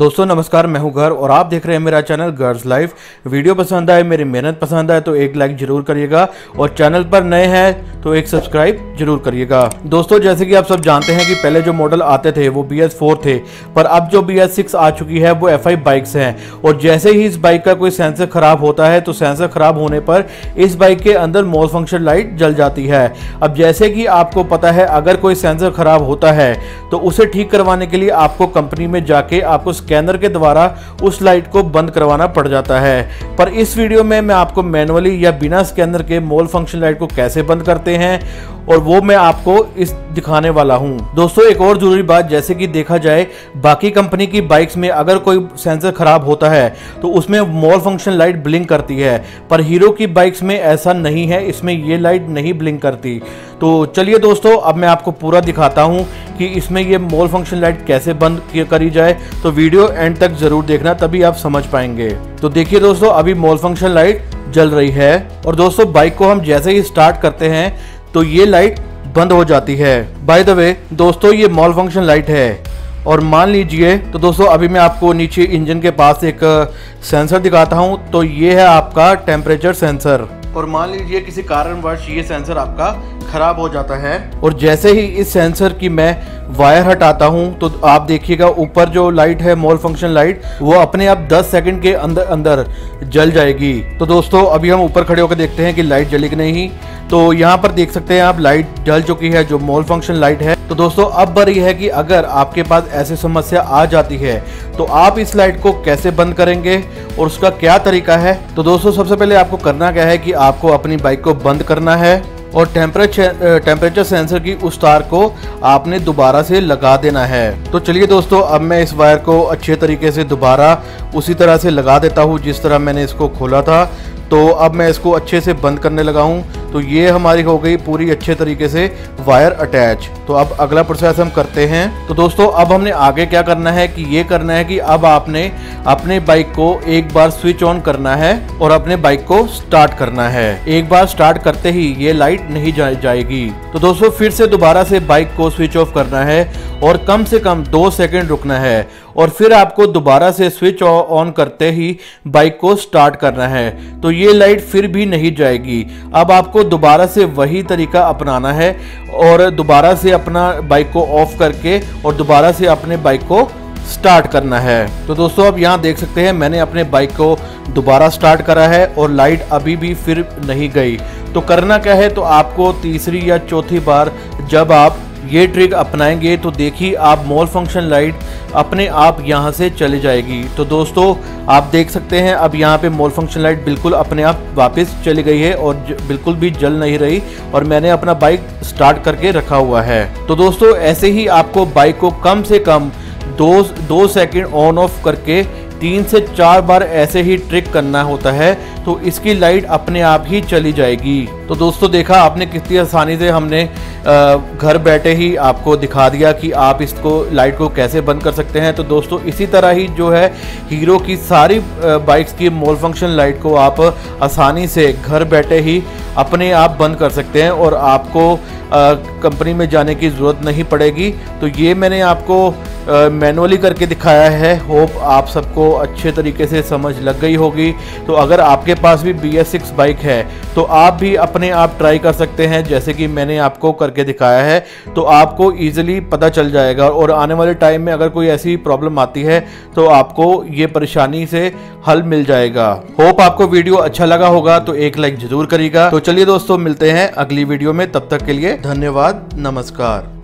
दोस्तों, नमस्कार, मैं हूँ घर और आप देख रहे हैं मेरा चैनल गर्ल्स लाइफ। वीडियो पसंद आए, मेरी मेहनत पसंद आए तो एक लाइक ज़रूर करिएगा। और चैनल पर नए हैं तो एक सब्सक्राइब ज़रूर करिएगा। दोस्तों, जैसे कि आप सब जानते हैं कि पहले जो मॉडल आते थे, वो बी थे, पर अब जो बी आ चुकी है, वो FI बाइक्स हैं। और जैसे ही इस बाइक का कोई सेंसर खराब होता है तो सेंसर खराब होने पर इस बाइक के अंदर मोल फ़ंक्शन लाइट जल जाती है। अब जैसे कि आपको पता है, अगर कोई सेंसर खराब होता है तो उसे ठीक करवाने के लिए आपको कंपनी में जाके आपको स्कैनर के द्वारा उस लाइट को बंद करवाना पड़ जाता है। पर इस वीडियो में मैं आपको मैनुअली या बिना स्कैनर के मोल फ़ंक्शन लाइट को कैसे बंद करते हैं और वो मैं आपको इस दिखाने वाला हूँ। दोस्तों, एक और ज़रूरी बात, जैसे कि देखा जाए, बाकी कंपनी की बाइक्स में अगर कोई सेंसर खराब होता है तो उसमें मॉल फ़ंक्शन लाइट ब्लिंक करती है, पर हीरो की बाइक्स में ऐसा नहीं है, इसमें ये लाइट नहीं ब्लिंक करती। तो चलिए दोस्तों, अब मैं आपको पूरा दिखाता हूँ कि इसमें ये मॉल फ़ंक्शन लाइट कैसे बंद करी जाए। तो वीडियो एंड तक ज़रूर देखना, तभी आप समझ पाएँगे। तो देखिए दोस्तों, अभी मॉल फ़ंक्शन लाइट जल रही है। और दोस्तों बाइक को हम जैसे ही स्टार्ट करते हैं तो ये लाइट बंद हो जाती है। बाय द वे दोस्तों, ये मॉल फ़ंक्शन लाइट है। और मान लीजिए तो दोस्तों, अभी मैं आपको नीचे इंजन के पास एक सेंसर दिखाता हूँ। तो ये है आपका टेम्परेचर सेंसर और मान लीजिए किसी कारणवश ये सेंसर आपका खराब हो जाता है। और जैसे ही इस सेंसर की मैं वायर हटाता हूँ तो आप देखिएगा ऊपर जो लाइट है मॉल फ़ंक्शन लाइट वो अपने आप 10 सेकंड के अंदर अंदर जल जाएगी। तो दोस्तों, अभी हम ऊपर खड़े होकर देखते हैं कि लाइट जली कि नहीं। तो यहाँ पर देख सकते हैं आप लाइट जल चुकी है, जो मॉल फ़ंक्शन लाइट है। तो दोस्तों, अब बड़ी है कि अगर आपके पास ऐसी समस्या आ जाती है तो आप इस लाइट को कैसे बंद करेंगे? और उसका क्या तरीका है? तो दोस्तों, सबसे पहले आपको करना क्या है कि आपको अपनी बाइक को बंद करना है और टेम्परेचर टेम्परेचर सेंसर की उस तार को आपने दोबारा से लगा देना है। तो चलिए दोस्तों, अब मैं इस वायर को अच्छे तरीके से दोबारा उसी तरह से लगा देता हूँ जिस तरह मैंने इसको खोला था। तो अब मैं इसको अच्छे से बंद करने लगा हूँ। तो ये हमारी हो गई पूरी अच्छे तरीके से वायर अटैच। तो अब अगला प्रोसेस हम करते हैं। तो दोस्तों अब हमने आगे क्या करना है कि ये करना है कि अब आपने अपने बाइक को एक बार स्विच ऑन करना है और अपने बाइक को स्टार्ट करना है। एक बार स्टार्ट करते ही ये लाइट नहीं जा, जाएगी। तो दोस्तों फिर से दोबारा से बाइक को स्विच ऑफ़ करना है और कम से कम दो सेकेंड रुकना है। और फिर आपको दोबारा से स्विच ऑन करते ही बाइक को स्टार्ट करना है। तो ये लाइट फिर भी नहीं जाएगी। अब आपको दोबारा से वही तरीका अपनाना है और दोबारा से अपना बाइक को ऑफ़ करके और दोबारा से अपने बाइक को स्टार्ट करना है। तो दोस्तों अब यहाँ देख सकते हैं, मैंने अपने बाइक को दोबारा स्टार्ट करा है और लाइट अभी भी फिर नहीं गई। तो करना क्या है? तो आपको तीसरी या चौथी बार जब आप ये ट्रिक अपनाएँगे तो देखिए आप मॉल फ़ंक्शन लाइट अपने आप यहाँ से चले जाएगी। तो दोस्तों, आप देख सकते हैं अब यहाँ पे मॉल फ़ंक्शन लाइट बिल्कुल अपने आप वापस चली गई है और बिल्कुल भी जल नहीं रही और मैंने अपना बाइक स्टार्ट करके रखा हुआ है। तो दोस्तों, ऐसे ही आपको बाइक को कम से कम दो दो सेकेंड ऑन ऑफ़ करके तीन से चार बार ऐसे ही ट्रिक करना होता है तो इसकी लाइट अपने आप ही चली जाएगी। तो दोस्तों, देखा आपने कितनी आसानी से हमने घर बैठे ही आपको दिखा दिया कि आप इसको, लाइट को कैसे बंद कर सकते हैं। तो दोस्तों, इसी तरह ही जो है, हीरो की सारी बाइक्स की मोल फ़ंक्शन लाइट को आप आसानी से घर बैठे ही अपने आप बंद कर सकते हैं और आपको कंपनी में जाने की ज़रूरत नहीं पड़ेगी। तो ये मैंने आपको मैनुअली करके दिखाया है। होप आप सबको अच्छे तरीके से समझ लग गई होगी। तो अगर आपके पास भी बी एस सिक्स बाइक है तो आप भी अपने आप ट्राई कर सकते हैं। जैसे कि मैंने आपको करके दिखाया है तो आपको ईजिली पता चल जाएगा। और आने वाले टाइम में अगर कोई ऐसी प्रॉब्लम आती है तो आपको ये परेशानी से हल मिल जाएगा। होप आपको वीडियो अच्छा लगा होगा तो एक लाइक ज़रूर करेगा तो चलिए दोस्तों, मिलते हैं अगली वीडियो में। तब तक के लिए धन्यवाद, नमस्कार।